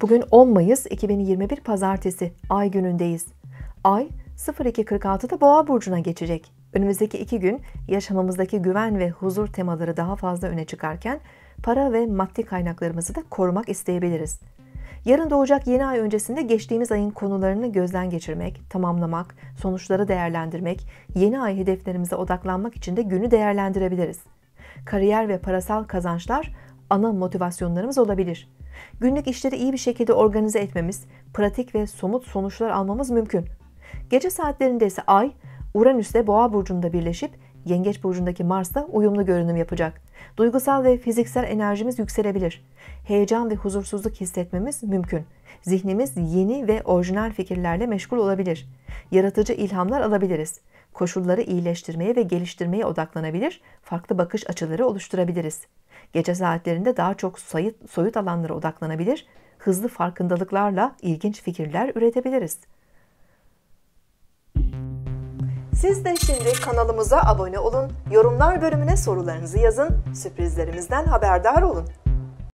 Bugün 10 Mayıs 2021 Pazartesi Ay günündeyiz. Ay 02.46'da Boğa burcuna geçecek. Önümüzdeki iki gün yaşamımızdaki güven ve huzur temaları daha fazla öne çıkarken para ve maddi kaynaklarımızı da korumak isteyebiliriz. Yarın doğacak yeni ay öncesinde geçtiğimiz ayın konularını gözden geçirmek, tamamlamak, sonuçları değerlendirmek, yeni ay hedeflerimize odaklanmak için de günü değerlendirebiliriz. Kariyer ve parasal kazançlar ana motivasyonlarımız olabilir. Günlük işleri iyi bir şekilde organize etmemiz, pratik ve somut sonuçlar almamız mümkün. Gece saatlerinde ise Ay, Uranüs'te Boğa burcunda birleşip Yengeç burcundaki Mars'ta uyumlu görünüm yapacak. Duygusal ve fiziksel enerjimiz yükselebilir. Heyecan ve huzursuzluk hissetmemiz mümkün. Zihnimiz yeni ve orijinal fikirlerle meşgul olabilir. Yaratıcı ilhamlar alabiliriz. Koşulları iyileştirmeye ve geliştirmeye odaklanabilir, farklı bakış açıları oluşturabiliriz. Gece saatlerinde daha çok soyut, soyut alanlara odaklanabilir, hızlı farkındalıklarla ilginç fikirler üretebiliriz. Siz de şimdi kanalımıza abone olun, yorumlar bölümüne sorularınızı yazın, sürprizlerimizden haberdar olun.